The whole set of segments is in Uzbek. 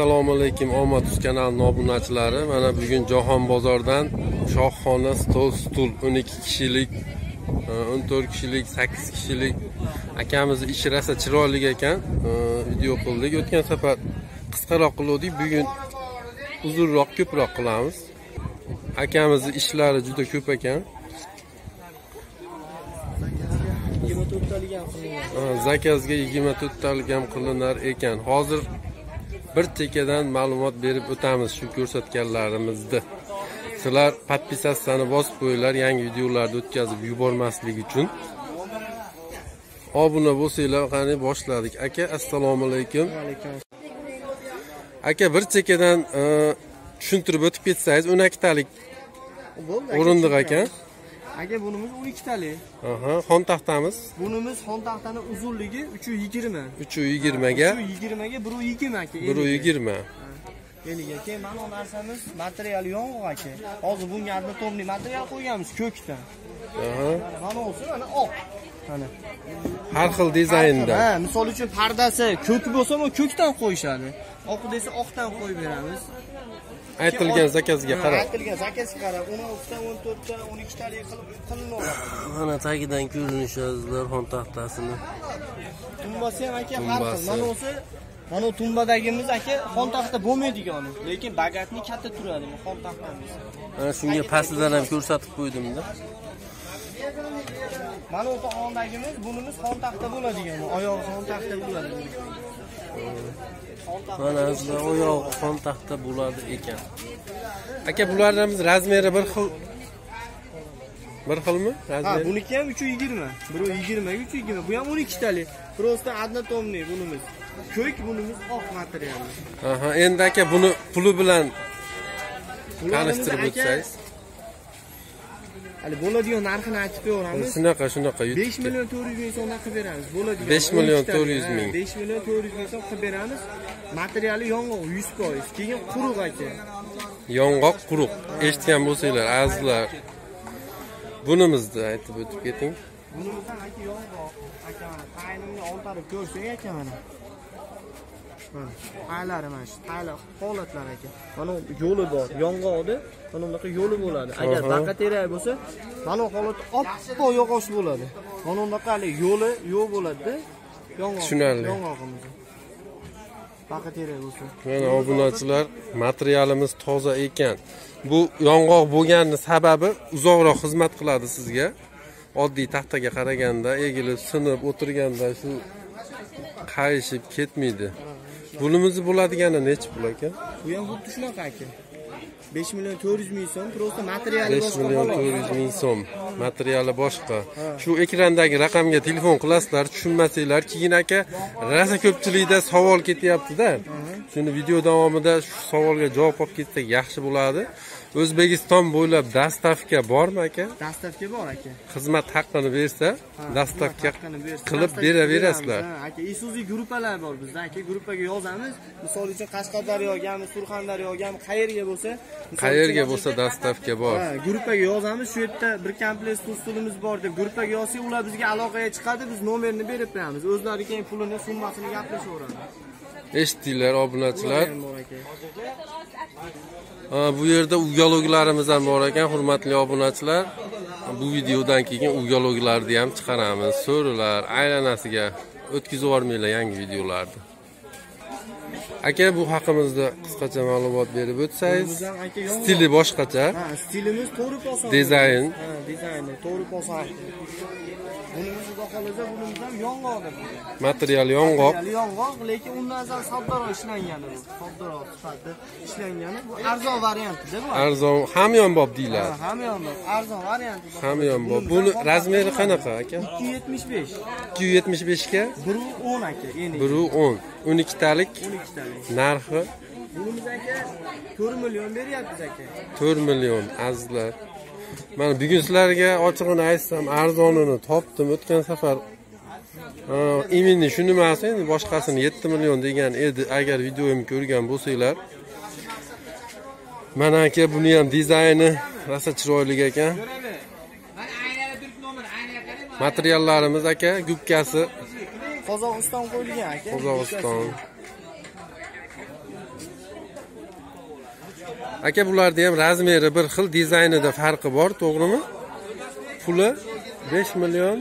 assalomu alaykum omad uz kanalining obunachilari mana bugun jahon bozordan shohxona stol stul 12 kishilik 14 kishilik 8 kishilik. Akamizni ishi rosa chiroyli ekan. Video qildik o'tgan safar qisqaroq qiluvdik. Bugun uzunroq ko'proq qilamiz. Akamizni ishlari juda ko'p ekan. Qilingan. Zakazga yigirma to'rttalik ham qilinar ekan. Hozir bir chekkadan ma'lumot berib o'tamiz shu ko'rsatganlarimizni sizlar podpisatsiyani bosib qo'yinglar yangi videolarni o'tkazib yubormaslik uchun. Obuna bo'lsanglar qani boshladik. Aka assalomu alaykum. Aka bir chekkadan e, tushuntirib o'tib ketsangiz o'n ikkitalik o'rindiq ekan aka bunimiz o'n ikkitalik aha xon taxtamiz. Bunimiz xon taxtani uzunligi uch yuz yigirma. Uch yuz yigirmaga. Uch yuz yigirmaga bir yuz yigirma aka bir yuz yigirma. Eliga keyin mana bu narsamiz material yong'oq aka. Hozir bunga однотомный material qo'yganmiz ko'kdan aha. Mana bo'lsa mana oq. Mana. Har xil dizaynda. Ha misol uchun pardasi ko'k bo'lsa u ko'kdan qo'yishadi oq desa oqdan qo'yib beramiz. Aytilgan zakazga qarab. aytilgan zakazga qarab. O'n oltita o'n to'rtta o'n ikkitalik qilib qilinaveradi mana tagidan ko'rinishlar xon taxtasini tumbasi ham aka har xil. Mana bo'lsa mana bu tumbadagimiz aka xon taxta bo'lmaydigani lekin bagatni katta turadi bu xon taxtamiz. Mana shunga pastidan ham ko'rsatib qo'ydimda. Mana bu xondagimiz bunimiz xon taxta bo'ladigan oyog'i xon taxta bo'ladi mana sizlar oyog'i xon taxta bo'ladi ekan. Aka bularimiz razmeri bir xil bir xilmi? Ha buniki ham uch yuz yigirma. Biri yigirmaga uch yuz yigirma. Bu ham o'n ikkitalik просто однотомный bunimiz. Ko'k bunimiz oq material aha endi aka buni puli bilan tanishtirib o'tsangiz hali bo'ladigan narxini aytib beraveramiz shunaqa shunaqa 5 yutibdi million 400 ming so'mdan qilib beramiz. Bo'ladigan 5 million 12 talik, 400 ming. 5 million 400 ming so'm qilib beramiz. Materiali yong'oq 100%. keyin quruq aka. Yong'oq quruq. Eshitgan bo'lsanglar azizlar. Bunimizni aytib o'tib keting. Bunimizdan aka yong'oq aka mana taynimni oltarib ko'rsang aka mana mana taylari mana shu taylar holatlar aka. Mana yo'li bor yong'oqni mana bunaqa yo'li bo'ladi. Agar Aha. baqaterak bo'lsa mana bu holatda oppoq yog'och bo'ladi. Mana bunaqa haligi yo'li yo'q bo'ladida yong'oq Tushunarli. yong'og'imiz baqaterak bo'lsa. Mana obunachilar materialimiz toza ekan. Bu yong'oq bo'lgani sababi uzoqroq xizmat qiladi sizga. Oddiy taxtaga qaraganda egilib sinib o'tirganda shu qayishib ketmaydi bunimizni bo'ladigani nechi pul aka? Bu ham xuddi shunaqa aka. 5 million 400 ming so'm просто materiali 5 boshqa million xolos. 400 ming so'm. Materiali boshqa. Shu ekrandagi raqamga telefon qilasizlar tushunmasanglar keyin aka rosa ko'pchilikda savol ketyaptida. Shuni video davomida shu savolga javob olib ketsak yaxshi bo'ladi o'zbekiston bo'ylab dastavka bormi aka? Dastavka bor aka. Xizmat haqqini bersa dastavka qilib beraverasizlar aka. Isuzu gruppalar bor bizda aka. Gruppaga yozamiz. Misol uchun qashqadaryogami surxondaryogami qayerga bo'lsa qayerga bo'lsa dastavka bor. Gruppaga yozamiz. Shu yerda bir komplekt ustulimiz bor deb gruppaga yozsak ular bizga aloqaga chiqadi biz nomerni berib qo'yamiz. O'zlari keyin pulini summasini gaplashaveradi. Eshitdinglar obunachilar Bu yerda uyaloglarimiz ham bor ekan hurmatli obunachilar. Bu videodan keyin uyaloglarni ham chiqaramiz. So'rilar aylanasiga o'tkazib yubormanglar yangi videolarni. Aka bu haqimizda qisqacha ma'lumot berib o'tsangiz stili boshqacha. Ha stilimiz to'g'ri poson Dizayn. ha dizayni to'g'ri poson bunimiz xudo xohlasa bunimiz ham yong'oqdir material yong'oq. Yong'oq lekin undan avval soddaroq ishlangani bu. Soddaroq sifatida ishlangani bu arzon variantida bu arzon hamyonbop Ha, deyiladi hamyonbop arzon varianti hamyonbop buni razmeri qanaqa aka? ikki yuz yetmish besh. 275 ga? Bir o'n aka endi 1 10 12talik o'n ikkitalik narxi? Bunimiz aka to'rt million beryapmiz aka. 4 million azizlar mana bugun sizlarga ochig'ini aytsam arzonini topdim o'tgan safar. Именно shuni emas endi boshqasini 7 million degan edi. Agar videomni ko'rgan bo'lsanglar. Mana aka buni ham dizayni rosa chiroyli ekan materiallarimiz aka gubkasi qozog'iston qo'yilgan aka. Qozog'iston aka bularni ham razmeri bir xil dizaynida farqi bor to'g'rimi? Puli 5 million.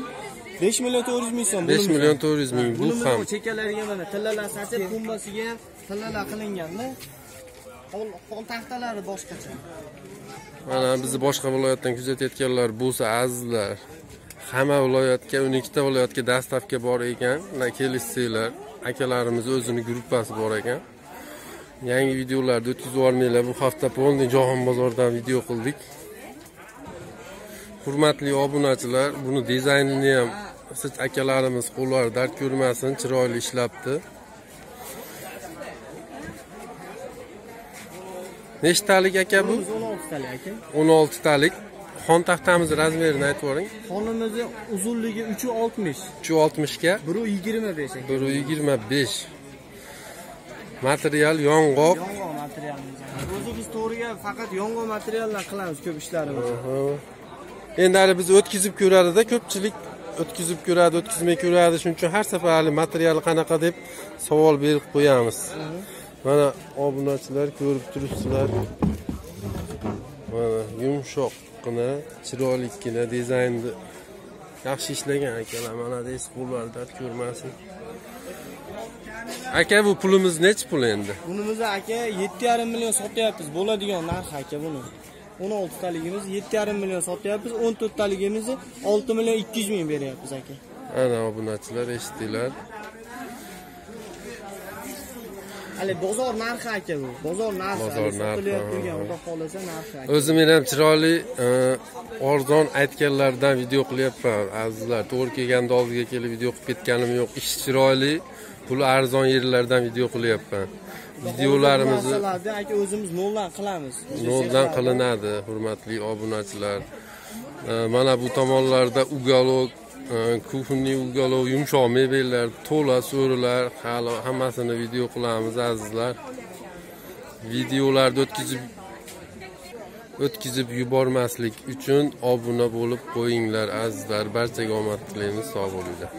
5 million 400 ming so'm 5 million 400 ming bu ham. chekkalariga mana tillalar sachib pumbasiga ham tillalar qilinganda qo'l taxtalari boshqacha. Mana bizni boshqa viloyatdan kuzatayotganlar bo'lsa azizlar hamma viloyatga 12 ta viloyatga dastavka bor ekan. Mana kelishsanglar akalarimiz o'zini gruppasi bor ekan yangi videolarni o'tkazib yubormanglar bu hafta полный jahon bozoridan video qildik. Hurmatli obunachilar buni dizaynini ham siz akalarimiz qo'llari dard ko'rmasin chiroyli ishlabdi. Nechtalik aka bu? Bunimiz 16 talik aka. 16 talik xon taxtamizni razmerini aytib yuboring xonimizni uzunligi 360 360 ga 125 aka. 125 material yong'oq. Yong'oq materialimiz o'zi biz to'g'riga faqat yong'oq materiallar qilamiz ko'p ishlarimizni Aha. endi hali biz o'tkazib ko'radida ko'pchilik o'tkazib ko'radi o'tkazmay ko'radi. Shuning uchun har safar hali materiali qanaqa deb savol berib qo'yamiz. Mana obunachilar ko'rib turibsizlar. Mana yumshoqqina chiroylikkina dizaynni yaxshi ishlagan akalar. Mana deysiz qo'llar dard ko'rmasin aka bu pulimiz nechi pul endi? Bunimizni aka 7,5 million sotyapmiz. Bo'ladigan narx aka buni. 16 taligimiz 7,5 million sotyapmiz. 14 taligimizni 6 million 200 ming beryapmiz aka. Ana obunachilar eshitdinglar hali bozor narxi aka bu. Bozor narxi Bozor narxi, xudo xohlasa narxi aka. O'zim ham chiroyli e, arzon aytganlardan video qilyapman. Azizlar to'g'ri kelganda oldiga kelib video qilib ketganim yo'q. Ish chiroyli puli arzon yerlardan video qilyapman. Videolarimizni aka o'zimiz noldan qilamiz. Noldan qilinadi hurmatli obunachilar. Mana bu tomonlarda uголок e, kuxunniy uголок yumshoq mebellar to'la so'rilar hali hammasini video qilamiz azizlar. Videolarni o'tkazib o'tkazib yubormaslik uchun obuna bo'lib qo'yinglar azizlar. Barchaga omad tilaymiz sog' bo'linglar